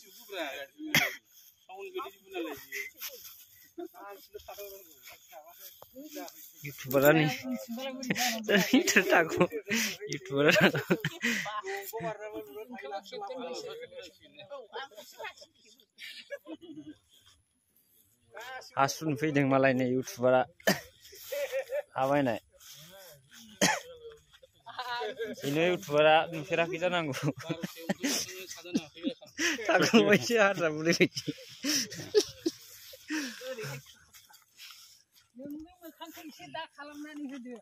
सुबुग्रा टाउन गदि बुनालाय youtuber nih itu takut youtuber hasun fैदों मालायनि youtuber हाबायनाय ini youtuber नुफेराखै जानांगौ takut baयसो हारसा बुलै बायदि नोंनो मोखांखौ एसे दा खालामनानै होदो